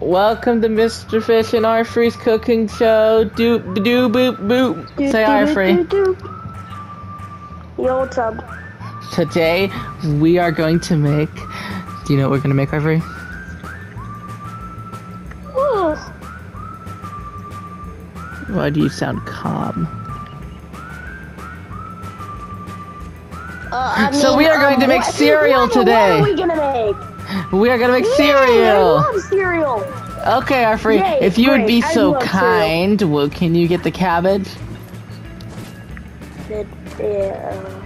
Welcome to Mr. Fish and R3's cooking show. Doop doo boop boop. Do, Say do, R3. do, do, do. Yo, what's up? Today we are going to make. Do you know what we're gonna make, R3? Ooh. Why do you sound calm? Uh, I So we are going um, to make what- cereal what- today. What are we gonna make? We are gonna make Yay, I cereal. love cereal. Okay, R3, Yay, if you would be so cereal. kind, well, can you get the cabbage? Yeah.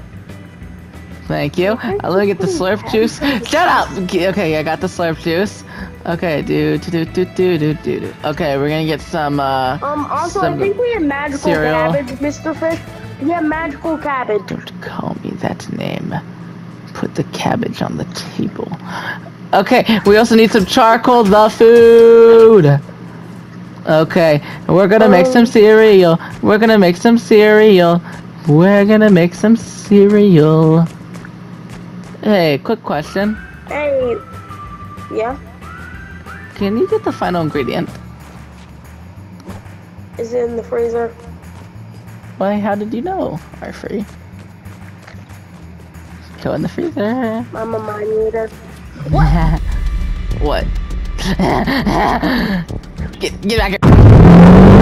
Thank you. Uh, let me get the slurp juice. Shut up! Okay, I got the slurp juice. Okay, do do do do do do do. Okay, we're gonna get some. uh... Um. Also, I think we have magical cereal. cabbage, Mr. Fish. We have magical cabbage. Don't call me that name. Put the cabbage on the table. Okay, we also need some charcoal, the food. Okay, we're gonna make some Um, cereal. We're gonna make some cereal. We're gonna make some cereal. Hey, quick question. Hey. Yeah. Can you get the final ingredient? Is it in the freezer? Why, how did you know, R3? Go in the freezer. I'm a mind reader. What? what? get, get back here.